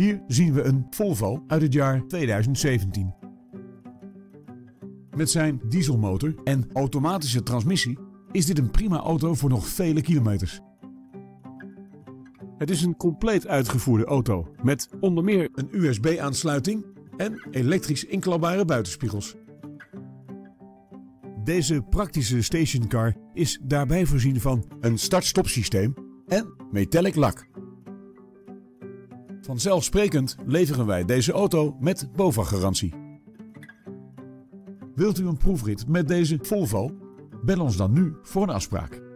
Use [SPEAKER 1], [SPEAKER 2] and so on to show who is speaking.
[SPEAKER 1] Hier zien we een Volvo uit het jaar 2017. Met zijn dieselmotor en automatische transmissie is dit een prima auto voor nog vele kilometers. Het is een compleet uitgevoerde auto met onder meer een USB-aansluiting en elektrisch inklapbare buitenspiegels. Deze praktische stationcar is daarbij voorzien van een start-stop systeem en metallic lak. Vanzelfsprekend leveren wij deze auto met BOVAG-garantie. Wilt u een proefrit met deze Volvo? Bel ons dan nu voor een afspraak.